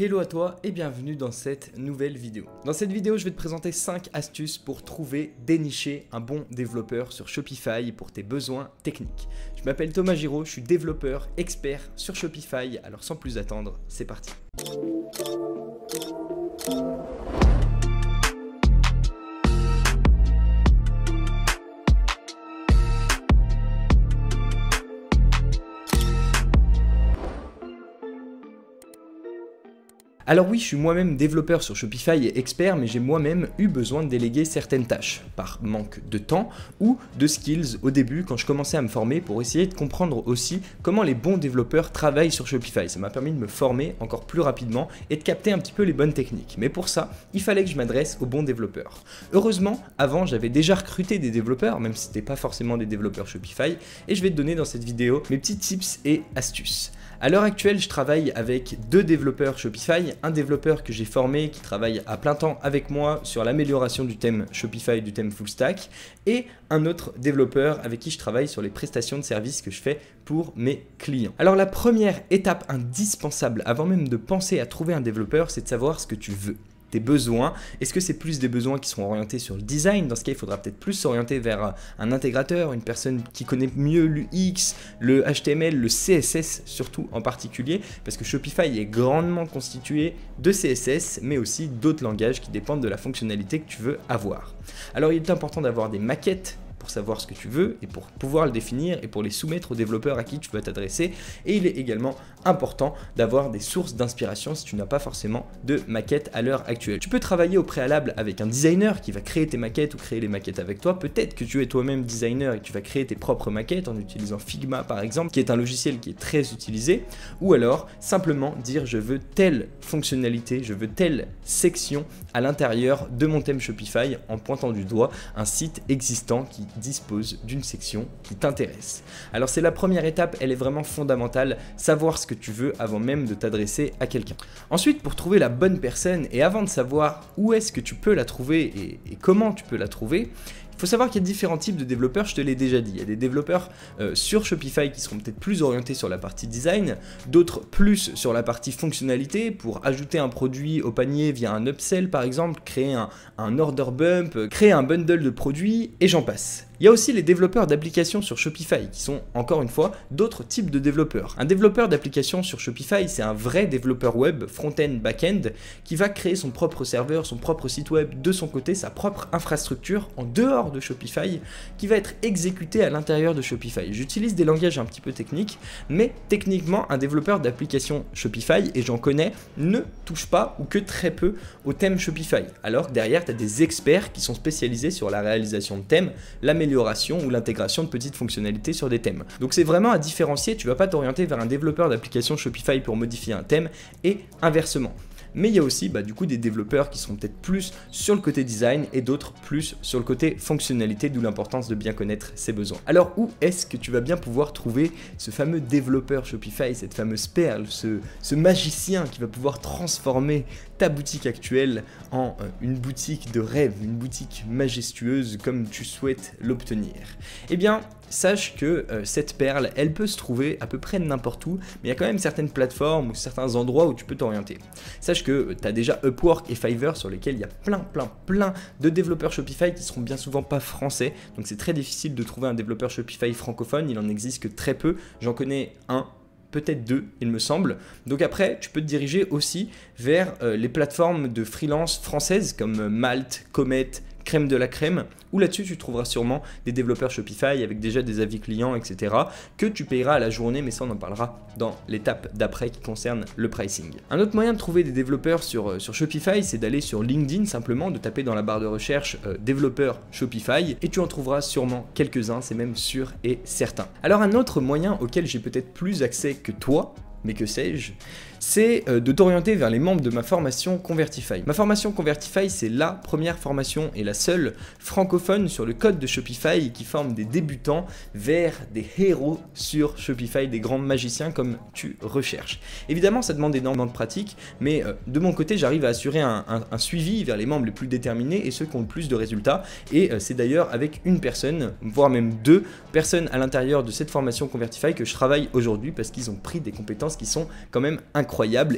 Hello à toi et bienvenue dans cette nouvelle vidéo. Dans cette vidéo, je vais te présenter 5 astuces pour trouver, dénicher un bon développeur sur Shopify pour tes besoins techniques. Je m'appelle Thomas Giraud, je suis développeur expert sur Shopify, alors sans plus attendre, c'est parti. Alors oui, je suis moi-même développeur sur Shopify et expert, mais j'ai moi-même eu besoin de déléguer certaines tâches, par manque de temps ou de skills au début quand je commençais à me former pour essayer de comprendre aussi comment les bons développeurs travaillent sur Shopify. Ça m'a permis de me former encore plus rapidement et de capter un petit peu les bonnes techniques. Mais pour ça, il fallait que je m'adresse aux bons développeurs. Heureusement, avant, j'avais déjà recruté des développeurs, même si ce n'était pas forcément des développeurs Shopify, et je vais te donner dans cette vidéo mes petits tips et astuces. À l'heure actuelle, je travaille avec deux développeurs Shopify, un développeur que j'ai formé qui travaille à plein temps avec moi sur l'amélioration du thème Shopify, du thème full stack, et un autre développeur avec qui je travaille sur les prestations de services que je fais pour mes clients. Alors la première étape indispensable avant même de penser à trouver un développeur, c'est de savoir ce que tu veux tes besoins Est-ce que c'est plus des besoins qui sont orientés sur le design? Dans ce cas, il faudra peut-être plus s'orienter vers un intégrateur, une personne qui connaît mieux l'UX, le HTML, le CSS surtout en particulier, parce que Shopify est grandement constitué de CSS, mais aussi d'autres langages qui dépendent de la fonctionnalité que tu veux avoir. Alors il est important d'avoir des maquettes savoir ce que tu veux et pour pouvoir le définir et pour les soumettre aux développeurs à qui tu veux t'adresser. Et il est également important d'avoir des sources d'inspiration si tu n'as pas forcément de maquette à l'heure actuelle. Tu peux travailler au préalable avec un designer qui va créer tes maquettes ou créer les maquettes avec toi. Peut-être que tu es toi-même designer et que tu vas créer tes propres maquettes en utilisant Figma par exemple, qui est un logiciel qui est très utilisé. Ou alors simplement dire je veux telle fonctionnalité, je veux telle section à l'intérieur de mon thème Shopify en pointant du doigt un site existant qui dispose d'une section qui t'intéresse. Alors c'est la première étape, elle est vraiment fondamentale, savoir ce que tu veux avant même de t'adresser à quelqu'un. Ensuite, pour trouver la bonne personne et avant de savoir où est-ce que tu peux la trouver et, comment tu peux la trouver, il faut savoir qu'il y a différents types de développeurs, je te l'ai déjà dit. Il y a des développeurs euh, sur Shopify qui seront peut-être plus orientés sur la partie design, d'autres plus sur la partie fonctionnalité pour ajouter un produit au panier via un upsell par exemple, créer un, un order bump, créer un bundle de produits et j'en passe. Il y a aussi les développeurs d'applications sur Shopify qui sont encore une fois d'autres types de développeurs. Un développeur d'applications sur Shopify, c'est un vrai développeur web, front-end, back-end, qui va créer son propre serveur, son propre site web de son côté, sa propre infrastructure en dehors de Shopify, qui va être exécuté à l'intérieur de Shopify. J'utilise des langages un petit peu techniques, mais techniquement, un développeur d'application Shopify, et j'en connais, ne touche pas ou que très peu au thème Shopify. Alors que derrière, tu as des experts qui sont spécialisés sur la réalisation de thèmes, l'amélioration ou l'intégration de petites fonctionnalités sur des thèmes. Donc c'est vraiment à différencier, tu vas pas t'orienter vers un développeur d'application Shopify pour modifier un thème et inversement mais il y a aussi bah, du coup des développeurs qui sont peut-être plus sur le côté design et d'autres plus sur le côté fonctionnalité, d'où l'importance de bien connaître ses besoins. Alors où est-ce que tu vas bien pouvoir trouver ce fameux développeur Shopify, cette fameuse perle, ce, magicien qui va pouvoir transformer ta boutique actuelle en euh, une boutique de rêve, une boutique majestueuse comme tu souhaites l'obtenir? Eh bien, sache que euh, cette perle, elle peut se trouver à peu près n'importe où, mais il y a quand même certaines plateformes ou certains endroits où tu peux t'orienter. Sache que euh, tu as déjà Upwork et Fiverr sur lesquels il y a plein, plein, plein de développeurs Shopify qui seront bien souvent pas français, donc c'est très difficile de trouver un développeur Shopify francophone, il en existe que très peu, j'en connais un peut-être deux, il me semble. Donc après, tu peux te diriger aussi vers euh, les plateformes de freelance françaises comme Malte, Comet, crème de la crème, où là-dessus tu trouveras sûrement des développeurs Shopify avec déjà des avis clients, etc., que tu payeras à la journée, mais ça on en parlera dans l'étape d'après qui concerne le pricing. Un autre moyen de trouver des développeurs sur, euh, sur Shopify, c'est d'aller sur LinkedIn simplement, de taper dans la barre de recherche euh, développeur Shopify, et tu en trouveras sûrement quelques-uns, c'est même sûr et certain. Alors un autre moyen auquel j'ai peut-être plus accès que toi, mais que sais-je, c'est euh, de t'orienter vers les membres de ma formation Convertify. Ma formation Convertify, c'est la première formation et la seule francophone sur le code de Shopify qui forme des débutants vers des héros sur Shopify, des grands magiciens comme tu recherches. Évidemment, ça demande énormément de pratique, mais euh, de mon côté, j'arrive à assurer un, suivi vers les membres les plus déterminés et ceux qui ont le plus de résultats. Et euh, c'est d'ailleurs avec une personne, voire même deux personnes à l'intérieur de cette formation Convertify que je travaille aujourd'hui parce qu'ils ont pris des compétences qui sont quand même incroyables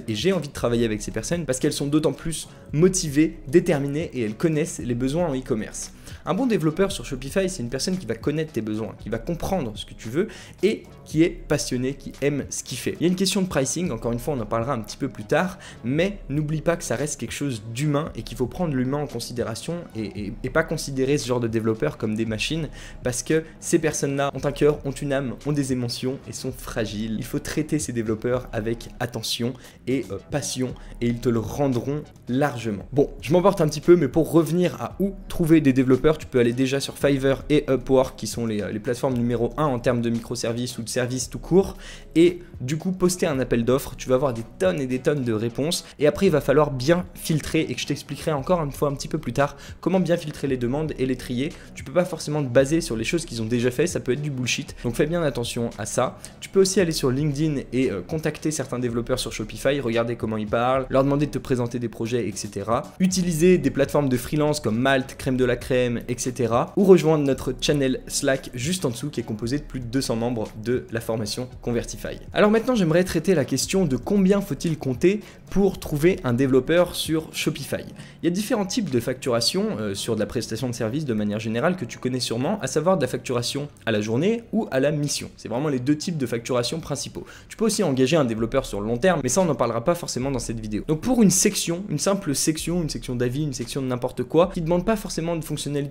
et j'ai envie de travailler avec ces personnes parce qu'elles sont d'autant plus motivées, déterminées et elles connaissent les besoins en e-commerce. Un bon développeur sur Shopify, c'est une personne qui va connaître tes besoins, qui va comprendre ce que tu veux et qui est passionné, qui aime ce qu'il fait. Il y a une question de pricing, encore une fois, on en parlera un petit peu plus tard, mais n'oublie pas que ça reste quelque chose d'humain et qu'il faut prendre l'humain en considération et, pas considérer ce genre de développeurs comme des machines parce que ces personnes-là ont un cœur, ont une âme, ont des émotions et sont fragiles. Il faut traiter ces développeurs avec attention et euh, passion et ils te le rendront largement. Bon, je m'emporte un petit peu, mais pour revenir à où trouver des développeurs, tu peux aller déjà sur Fiverr et Upwork qui sont les, les plateformes numéro 1 en termes de microservices ou de services tout court et du coup poster un appel d'offres, tu vas avoir des tonnes et des tonnes de réponses et après il va falloir bien filtrer et que je t'expliquerai encore une fois un petit peu plus tard comment bien filtrer les demandes et les trier. Tu peux pas forcément te baser sur les choses qu'ils ont déjà fait, ça peut être du bullshit. Donc fais bien attention à ça. Tu peux aussi aller sur LinkedIn et euh, contacter certains développeurs sur Shopify, regarder comment ils parlent, leur demander de te présenter des projets, etc. Utiliser des plateformes de freelance comme Malte, Crème de la Crème, etc. Ou rejoindre notre channel Slack juste en dessous qui est composé de plus de 200 membres de la formation Convertify. Alors maintenant, j'aimerais traiter la question de combien faut-il compter pour trouver un développeur sur Shopify. Il y a différents types de facturation euh, sur de la prestation de service de manière générale que tu connais sûrement, à savoir de la facturation à la journée ou à la mission. C'est vraiment les deux types de facturation principaux. Tu peux aussi engager un développeur sur le long terme, mais ça on n'en parlera pas forcément dans cette vidéo. Donc pour une section, une simple section, une section d'avis, une section de n'importe quoi, qui ne demande pas forcément de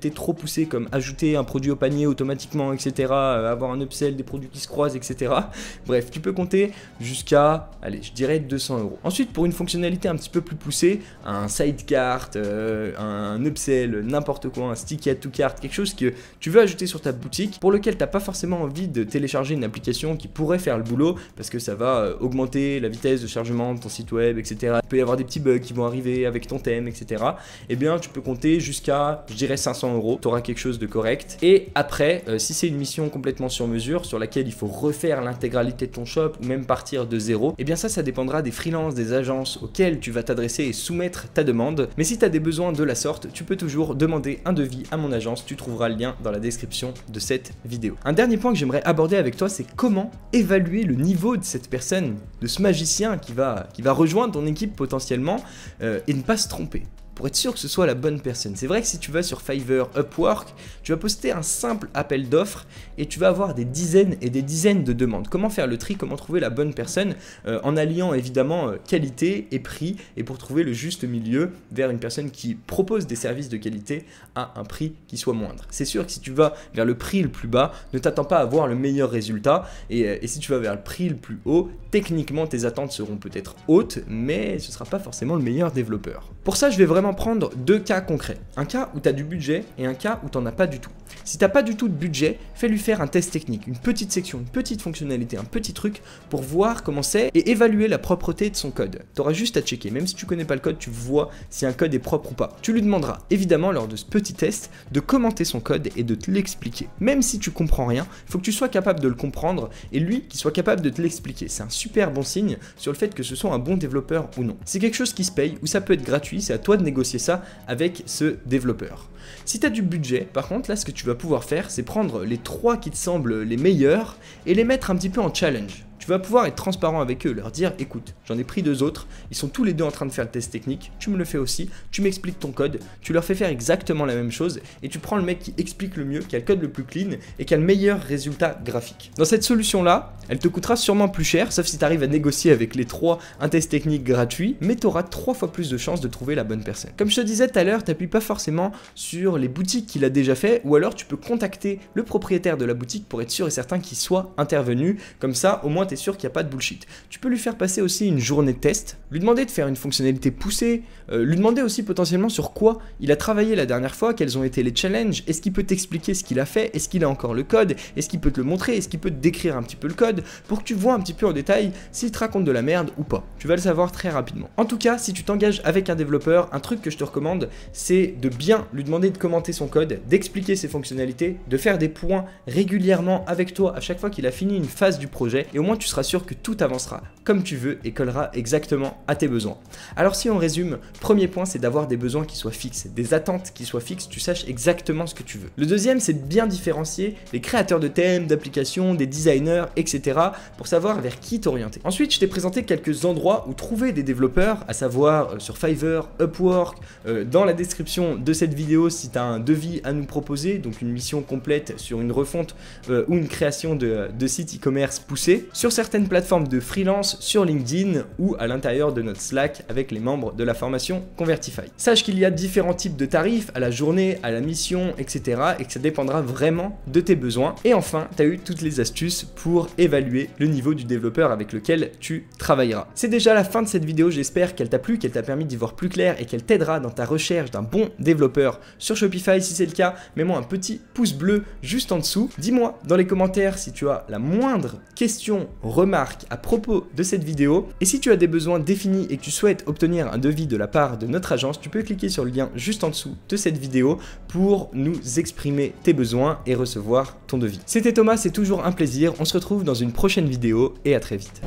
trop poussées comme ajouter un produit au panier automatiquement, etc., euh, avoir un upsell, des produits qui se croisent, etc. Bref, tu peux compter jusqu'à, allez, je dirais 200 euros. Ensuite, pour une fonctionnalité un petit peu plus poussée, un sidecart, euh, un upsell, n'importe quoi, un sticky add to cart, quelque chose que tu veux ajouter sur ta boutique, pour lequel tu n'as pas forcément envie de télécharger une application qui pourrait faire le boulot, parce que ça va euh, augmenter la vitesse de chargement de ton site web, etc. Il peut y avoir des petits bugs qui vont arriver avec ton thème, etc. Eh bien, tu peux compter jusqu'à, je dirais, 500 euros. Tu auras quelque chose de correct. Et après, euh, si c'est une mission complètement sur mesure, sur laquelle il faut refaire l'intégralité de ton shop, ou même partir de zéro, eh bien ça, ça dépendra des freelances, des agences auxquelles tu vas t'adresser et soumettre ta demande. Mais si tu as des besoins de la sorte, tu peux toujours demander un devis à mon agence. Tu trouveras le lien dans la description de cette vidéo. Un dernier point que j'aimerais aborder avec toi, c'est comment évaluer le niveau de cette personne, de ce magicien qui va, qui va rejoindre ton équipe potentiellement euh, et ne pas se tromper pour être sûr que ce soit la bonne personne. C'est vrai que si tu vas sur Fiverr, Upwork, tu vas poster un simple appel d'offres et tu vas avoir des dizaines et des dizaines de demandes. Comment faire le tri, comment trouver la bonne personne euh, en alliant évidemment euh, qualité et prix et pour trouver le juste milieu vers une personne qui propose des services de qualité à un prix qui soit moindre. C'est sûr que si tu vas vers le prix le plus bas, ne t'attends pas à avoir le meilleur résultat et, euh, et si tu vas vers le prix le plus haut, techniquement tes attentes seront peut-être hautes, mais ce ne sera pas forcément le meilleur développeur. Pour ça, je vais vraiment prendre deux cas concrets. Un cas où tu as du budget et un cas où tu n'en as pas du tout. Si tu n'as pas du tout de budget, fais-lui faire un test technique, une petite section, une petite fonctionnalité, un petit truc pour voir comment c'est et évaluer la propreté de son code. Tu auras juste à checker, même si tu connais pas le code, tu vois si un code est propre ou pas. Tu lui demanderas évidemment lors de ce petit test de commenter son code et de te l'expliquer. Même si tu comprends rien, il faut que tu sois capable de le comprendre et lui qui soit capable de te l'expliquer. C'est un super bon signe sur le fait que ce soit un bon développeur ou non. C'est quelque chose qui se paye ou ça peut être gratuit, c'est à toi de négocier ça avec ce développeur. Si tu as du budget, par contre, là ce que tu vas pouvoir faire, c'est prendre les trois qui te semblent les meilleurs et les mettre un petit peu en challenge pouvoir être transparent avec eux, leur dire écoute, j'en ai pris deux autres, ils sont tous les deux en train de faire le test technique, tu me le fais aussi, tu m'expliques ton code, tu leur fais faire exactement la même chose et tu prends le mec qui explique le mieux, qui a le code le plus clean et qui a le meilleur résultat graphique. Dans cette solution là, elle te coûtera sûrement plus cher, sauf si tu arrives à négocier avec les trois un test technique gratuit, mais tu auras trois fois plus de chances de trouver la bonne personne. Comme je te disais tout à l'heure, t'appuies pas forcément sur les boutiques qu'il a déjà fait ou alors tu peux contacter le propriétaire de la boutique pour être sûr et certain qu'il soit intervenu. Comme ça, au moins tu es sûr qu'il n'y a pas de bullshit. Tu peux lui faire passer aussi une journée de test, lui demander de faire une fonctionnalité poussée, euh, lui demander aussi potentiellement sur quoi il a travaillé la dernière fois, quels ont été les challenges, est-ce qu'il peut t'expliquer ce qu'il a fait, est-ce qu'il a encore le code, est-ce qu'il peut te le montrer, est-ce qu'il peut te décrire un petit peu le code, pour que tu vois un petit peu en détail s'il te raconte de la merde ou pas. Tu vas le savoir très rapidement. En tout cas, si tu t'engages avec un développeur, un truc que je te recommande, c'est de bien lui demander de commenter son code, d'expliquer ses fonctionnalités, de faire des points régulièrement avec toi à chaque fois qu'il a fini une phase du projet, et au moins tu seras sûr que tout avancera comme tu veux et collera exactement à tes besoins. Alors si on résume, premier point c'est d'avoir des besoins qui soient fixes, des attentes qui soient fixes, tu saches exactement ce que tu veux. Le deuxième c'est de bien différencier les créateurs de thèmes, d'applications, des designers, etc. pour savoir vers qui t'orienter. Ensuite je t'ai présenté quelques endroits où trouver des développeurs, à savoir euh, sur Fiverr, Upwork, euh, dans la description de cette vidéo si tu as un devis à nous proposer, donc une mission complète sur une refonte euh, ou une création de, de site e-commerce poussé, sur certaines plateformes de freelance, sur LinkedIn ou à l'intérieur de notre Slack avec les membres de la formation Convertify. Sache qu'il y a différents types de tarifs à la journée, à la mission, etc. et que ça dépendra vraiment de tes besoins. Et enfin, tu as eu toutes les astuces pour évaluer le niveau du développeur avec lequel tu travailleras. C'est déjà la fin de cette vidéo, j'espère qu'elle t'a plu, qu'elle t'a permis d'y voir plus clair et qu'elle t'aidera dans ta recherche d'un bon développeur sur Shopify. Si c'est le cas, mets-moi un petit pouce bleu juste en dessous. Dis-moi dans les commentaires si tu as la moindre question, remarque à propos de cette vidéo. Et si tu as des besoins définis et que tu souhaites obtenir un devis de la part de notre agence, tu peux cliquer sur le lien juste en dessous de cette vidéo pour nous exprimer tes besoins et recevoir ton devis. C'était Thomas, c'est toujours un plaisir. On se retrouve dans une prochaine vidéo et à très vite.